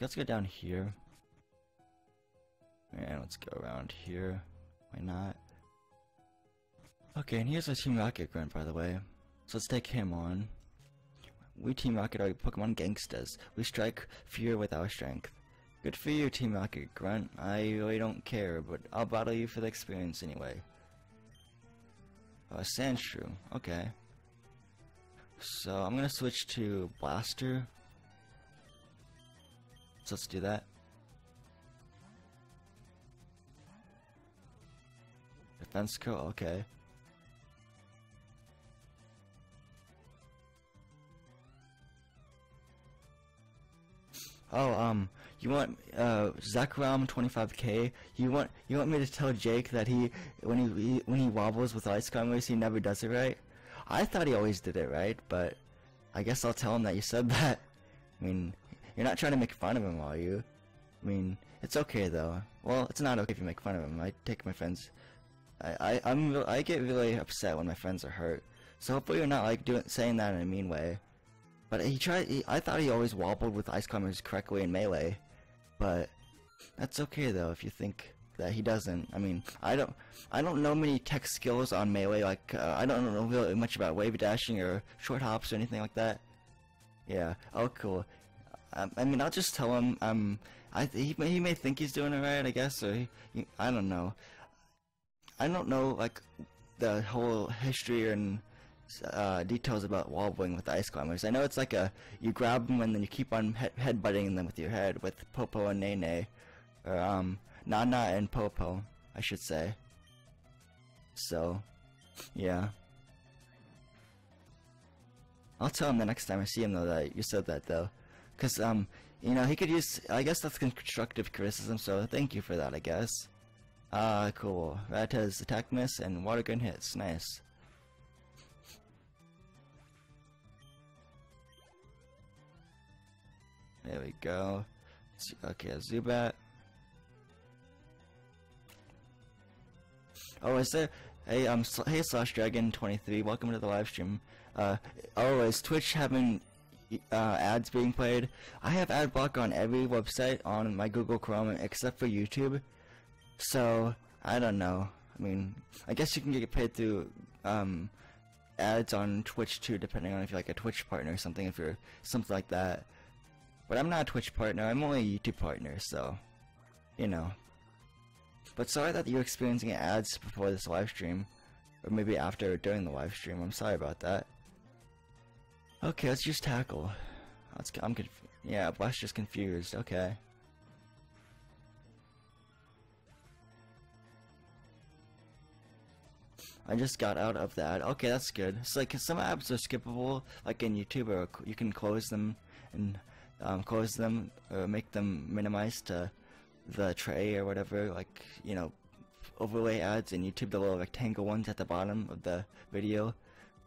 Let's go down here. And let's go around here. Why not? Okay, and here's our Team Rocket grunt, by the way. So let's take him on. We Team Rocket are Pokemon gangsters. We strike fear with our strength. Good for you, Team Rocket Grunt. I really don't care, but I'll battle you for the experience anyway. Uh, Sandshrew. Okay. So I'm gonna switch to Blaster. So let's do that. Defense Curl. Okay. Oh, um, you want uh Zekrom 25k? You want you want me to tell Jake that he when he, when he wobbles with ice climbers he never does it right? I thought he always did it right, but I guess I'll tell him that you said that. I mean, you're not trying to make fun of him, are you? I mean, it's okay though. Well, it's not okay if you make fun of him. I take my friends. I I I'm I get really upset when my friends are hurt. So hopefully you're not like doing saying that in a mean way. But he tried. He, I thought he always wobbled with ice climbers correctly in melee, but that's okay though if you think that he doesn't. I mean, I don't. I don't know many tech skills on melee. Like uh, I don't know really much about wave dashing or short hops or anything like that. Yeah. Oh, cool. Um, I mean, I'll just tell him. Um, I he may, he may think he's doing it right. I guess, or he, he, I don't know. I don't know like the whole history and uh, details about wobbling with ice climbers. I know it's like a you grab them and then you keep on he headbutting them with your head with Popo and Nene, or um Nana and Popo, I should say. So, yeah. I'll tell him the next time I see him though that you said that though, cause um you know he could use I guess that's constructive criticism. So thank you for that. I guess. Ah, uh, cool. Rat has attack miss and water gun hits. Nice. There we go. Okay, Zubat. Oh, is there? Hey, um, hey, Slash Dragon 23. Welcome to the live stream. Uh, oh, is Twitch having uh, ads being played? I have ad block on every website on my Google Chrome except for YouTube. So I don't know. I mean, I guess you can get paid through um, ads on Twitch too, depending on if you're like a Twitch partner or something. If you're something like that. But I'm not a Twitch partner, I'm only a YouTube partner, so, you know. But sorry that you're experiencing ads before this live stream, or maybe after or during the live stream, I'm sorry about that. Okay, let's just tackle. Let's, I'm confused. yeah, Blast just confused, okay. I just got out of that. Okay, that's good. It's like some apps are skippable, like in YouTube, or you can close them and um, close them or make them minimized to the tray or whatever, like, you know, overlay ads in YouTube, the little rectangle ones at the bottom of the video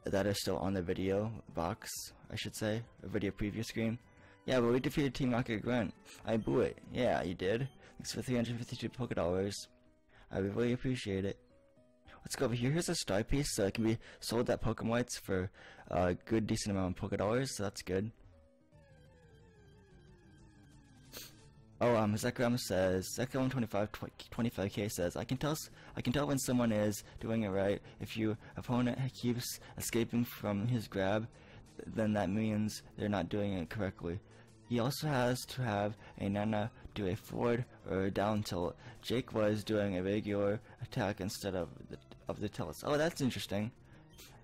that are still on the video box, I should say, a video preview screen. Yeah, but we defeated Team Rocket Grunt. I blew it. Yeah, you did. Thanks for 352 Poké Dollars. I really appreciate it. Let's go over here. Here's a star piece, so it can be sold at Pokemoids for a good decent amount of Poké Dollars, so that's good. Oh, um, Zekrom says, Zekrom 25, 25k says, I can tell, I can tell when someone is doing it right. If your opponent keeps escaping from his grab, then that means they're not doing it correctly. He also has to have a Nana do a forward or a down tilt. Jake was doing a regular attack instead of the, of the tilts. Oh, that's interesting.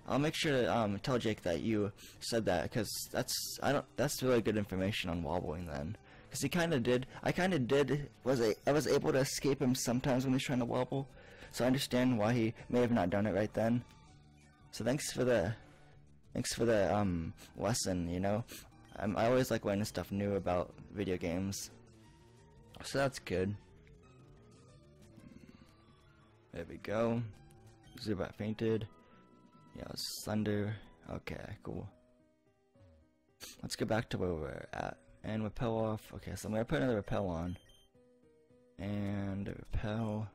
I'll make sure to um, tell Jake that you said that because that's I don't that's really good information on wobbling then because he kind of did. I kind of did. Was a, I was able to escape him sometimes when he's trying to wobble, so I understand why he may have not done it right then. So thanks for the, thanks for the um lesson. You know, I'm, I always like learning stuff new about video games, so that's good. There we go. Zubat fainted. Yeah, Thunder. Okay, cool. Let's get back to where we're at. And repel off. Okay, so I'm gonna put another repel on. And repel.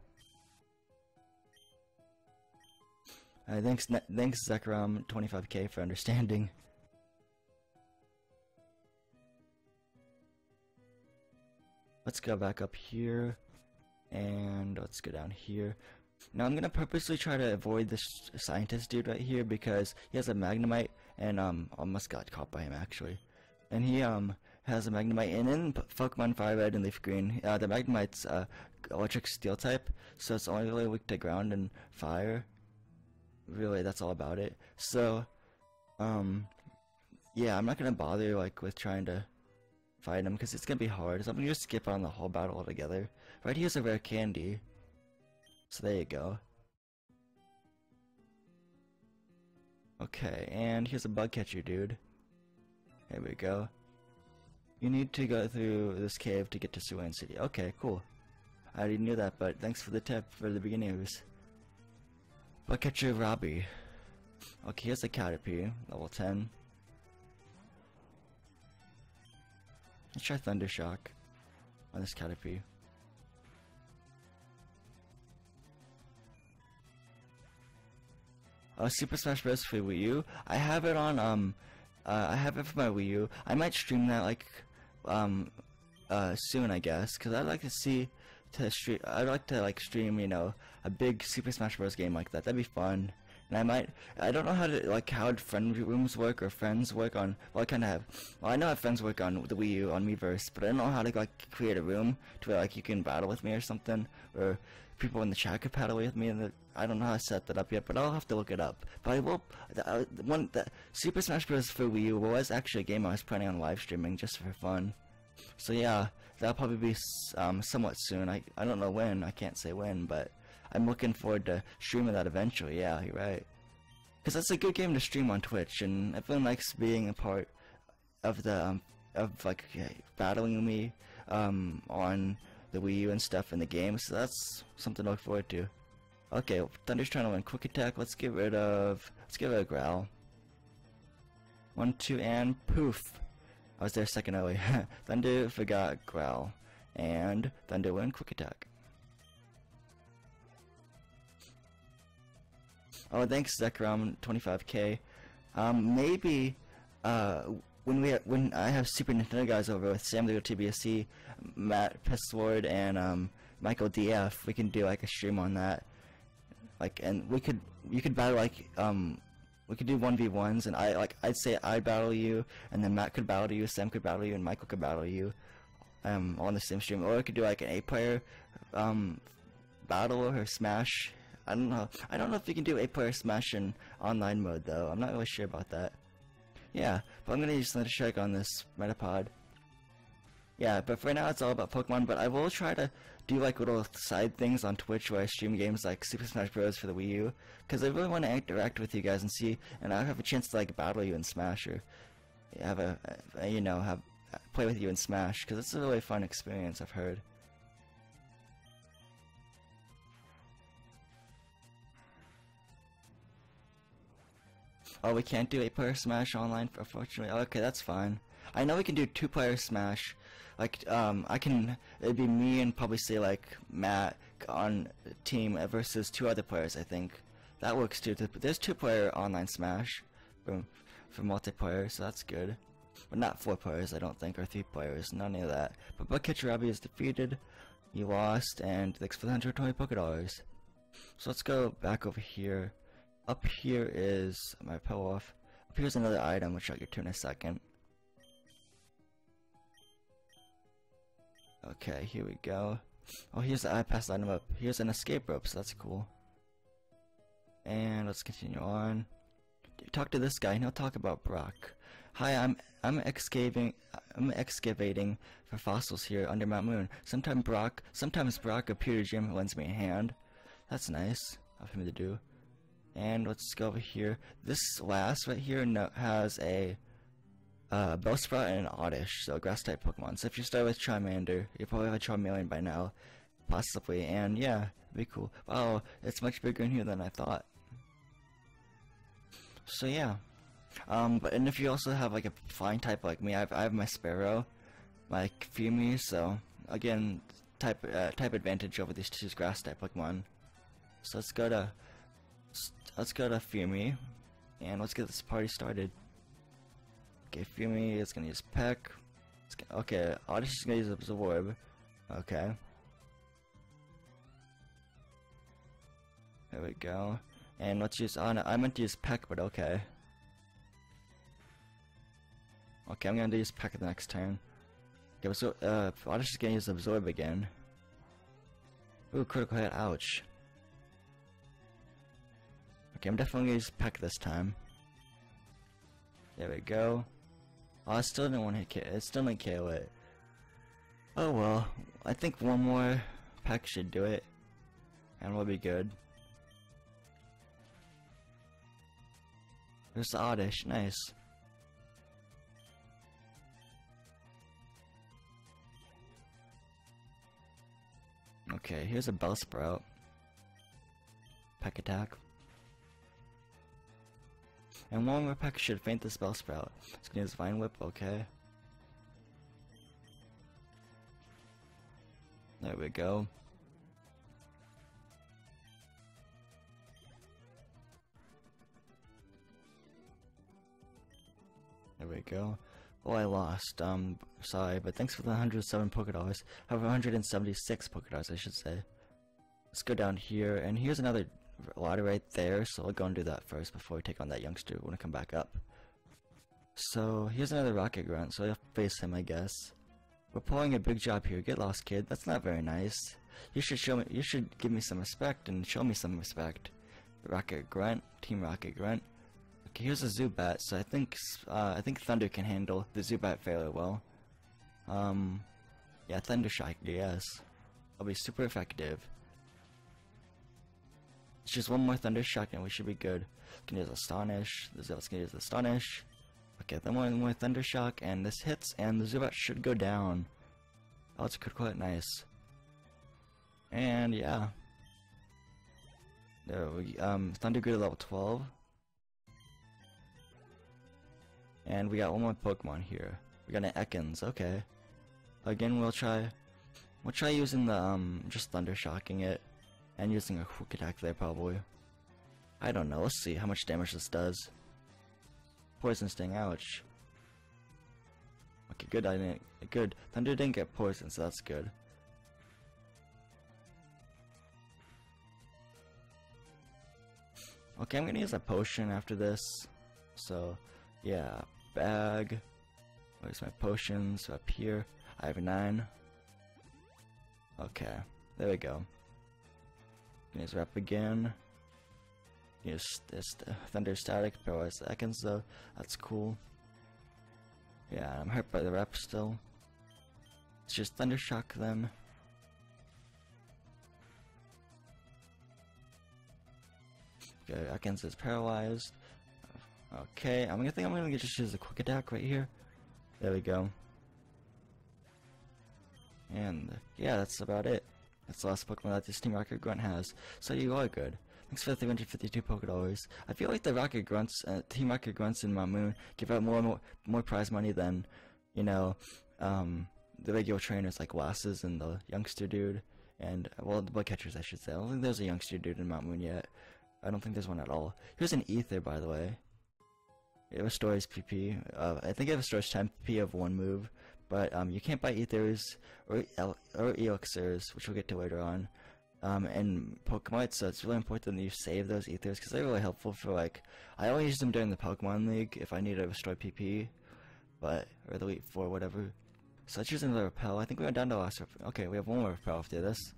Uh, thanks, thanks Zekrom 25k for understanding. let's go back up here, and let's go down here. Now I'm gonna purposely try to avoid this scientist dude right here because he has a magnemite and um almost got caught by him actually. And he um has a magnemite in Pokemon Fire Red and Leaf Green, uh, the magnemite's uh, electric steel type, so it's only really weak to ground and fire. Really, that's all about it. So, um, yeah, I'm not gonna bother like with trying to fight him because it's gonna be hard. So I'm gonna just skip on the whole battle altogether. Right here's a rare candy. So there you go. Okay, and here's a bug catcher, dude. There we go. You need to go through this cave to get to Cerulean City. Okay, cool. I already knew that, but thanks for the tip for the beginners. Bug catcher Robbie. Okay, here's a Caterpie, level 10. Let's try Thunder Shock on this Caterpie. Oh, Super Smash Bros. for Wii U. I have it on, um, uh, I have it for my Wii U. I might stream that, like, um, uh, soon, I guess, because I'd like to see, to stream, I'd like to, like, stream, you know, a big Super Smash Bros. game like that. That'd be fun. And I might, I don't know how to, like, how friend rooms work or friends work on, well, I kind of have, well, I know how friends work on the Wii U, on Miiverse, but I don't know how to, like, create a room to where, like, you can battle with me or something, or people in the chat could battle with me, and the, I don't know how to set that up yet, but I'll have to look it up. But I will, the, uh, one, the Super Smash Bros. for Wii U was actually a game I was planning on live streaming just for fun. So yeah, that'll probably be um, somewhat soon. I, I don't know when, I can't say when, but I'm looking forward to streaming that eventually. Yeah, you're right. Because that's a good game to stream on Twitch, and everyone likes being a part of the um, of like battling me um, on the Wii U and stuff in the game. So that's something to look forward to. Okay, Thunder's trying to win Quick Attack. Let's get rid of let's get rid of Growl. One, two, and poof. I was there a second early. Thunder forgot Growl, and Thunder win Quick Attack. Oh, thanks, Zekrom, 25k. Um, maybe, uh, when we when I have Super Nintendo guys over with Sam the TBOC, Matt Pestward, and um, Michael DF, we can do like a stream on that. Like, and we could you could battle like um, we could do one v ones, and I like I'd say I battle you, and then Matt could battle you, Sam could battle you, and Michael could battle you, um, on the same stream. Or we could do like an eight player, um, battle or smash I don't know. I don't know if you can do 8-player Smash in online mode, though. I'm not really sure about that. Yeah, but I'm gonna use Thunder Strike on this Metapod. Yeah, but for now it's all about Pokemon, but I will try to do like little side things on Twitch where I stream games like Super Smash Bros. for the Wii U, because I really want to interact with you guys and see, and I'll have a chance to like battle you in Smash or have a, a you know, have uh, play with you in Smash, because it's a really fun experience, I've heard. Oh, we can't do 8-player Smash online, unfortunately. Okay, that's fine. I know we can do 2-player Smash. Like, um, I can, it'd be me and probably say, like, Matt on team versus two other players, I think. That works too. There's 2-player online Smash for, for multiplayer, so that's good. But not 4 players, I don't think, or 3 players, none of that. But Bug Robbie is defeated, you lost, and thanks for the 120 Poké Dollars. So let's go back over here. Up here is my pill off. Up here's another item, which I'll get to in a second. Okay, here we go. Oh, here's the iPass item up. Here's an escape rope, so that's cool. And let's continue on. Talk to this guy, and he'll talk about Brock. Hi, I'm I'm excavating I'm excavating for fossils here under Mount Moon. Sometimes Brock sometimes Brock a pewter gym lends me a hand. That's nice of him to do. And let's go over here. This last right here has a uh, Bellsprout and an Oddish, so grass type Pokemon. So if you start with Charmander, you probably have a Charmeleon by now, possibly. And yeah, be cool. Oh, it's much bigger in here than I thought. So yeah. Um, but and if you also have like a flying type like me, I have, I have my Spearow, my Fumi, so again, type uh, type advantage over these two grass type Pokemon. So let's go to let's go to Fumi, and let's get this party started. Okay, Fumi is gonna use Peck. Gonna, okay, Oddish is gonna use Absorb. Okay. There we go. And let's use, oh no, I meant to use Peck, but okay. Okay, I'm gonna use Peck the next turn. Okay, so, uh, Oddish is gonna use Absorb again. Ooh, critical hit, ouch. Okay, I'm definitely gonna use Peck this time. There we go. Oh, I still didn't want to hit it. still didn't KO it. Oh well, I think one more Peck should do it. And we'll be good. The Oddish, nice. Okay, here's a Bellsprout. Peck attack. And one more peck should faint the Bellsprout. It's gonna use Vine Whip, okay. There we go. There we go. Oh, I lost. Um, sorry, but thanks for the 107 Poké Dollars. I have 176 Poké Dollars, I should say. Let's go down here, and here's another ladder right there, so I'll go and do that first before we take on that youngster when I come back up. So, here's another Rocket Grunt, so I'll face him, I guess. We're pulling a big job here. Get lost, kid. That's not very nice. You should show me. You should give me some respect and show me some respect. Rocket Grunt, Team Rocket Grunt. Okay, here's a Zubat. So I think uh, I think Thunder can handle the Zubat fairly well. Um, yeah, Thunder Shock. Yes, it'll be super effective. It's just one more Thunder Shock and we should be good. Can use Astonish. The Zubat's gonna use Astonish. Okay, then one more Thunder Shock and this hits and the Zubat should go down. Oh, it's quite nice. And yeah. We um Thunder Grid level 12. And we got one more Pokemon here. We got an Ekans, okay. Again we'll try we'll try using the um just Thunder Shocking it and using a quick attack there probably. I don't know, let's see how much damage this does. Poison Sting, ouch. Okay, good, I didn't, good. Thunder didn't get poison, so that's good. Okay, I'm gonna use a potion after this. So, yeah, bag. Where's my potions? Up here. I have nine. Okay, there we go. Use rep again. Use this Thunder Static, paralyze seconds though. That's cool. Yeah, I'm hurt by the rep still. Let's just Thunder Shock them. Okay, Ekans is paralyzed. Okay, I'm gonna think I'm gonna just use a quick attack right here. There we go. And yeah, that's about it. That's the last Pokemon that this Team Rocket Grunt has. So you are good. Thanks for the 352 Poké Dollars. I feel like the Rocket Grunts, uh, Team Rocket Grunts in Mount Moon give out more more, more prize money than, you know, um, the regular trainers like Lasses and the youngster dude. And, well, the bug catchers, I should say. I don't think there's a youngster dude in Mount Moon yet. I don't think there's one at all. Here's an Ether, by the way. It restores PP. Uh, I think it restores 10 PP of one move. But um, you can't buy ethers or, or elixirs, which we'll get to later on, um, in Pokemon. So it's really important that you save those ethers because they're really helpful for like. I only use them during the Pokemon League if I need to restore PP, but or the Elite Four, whatever. So let's use another repel. I think we went down to last. Okay, we have one more repel after this.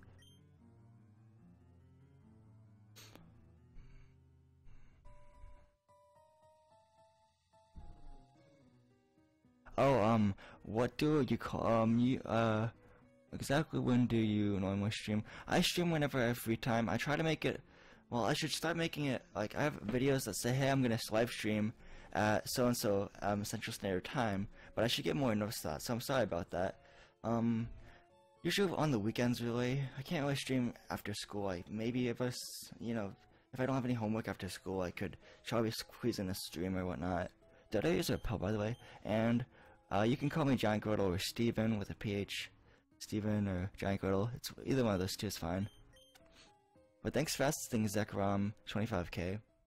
Oh, um, what do you call, um, you, uh, exactly when do you normally stream? I stream whenever I have free time. I try to make it, well, I should start making it, like, I have videos that say, hey, I'm gonna live stream at so-and-so, um, Central Standard Time, but I should get more notice that, so I'm sorry about that. Um, usually on the weekends, really. I can't really stream after school. Like, maybe if I, you know, if I don't have any homework after school, I could try to squeeze in a stream or whatnot. Did I use a pill, by the way? And uh, you can call me Giant Grotle or Stephen with a PH. Stephen or Giant Grotle. It's either one of those two is fine. But thanks for asking Zekrom 25k.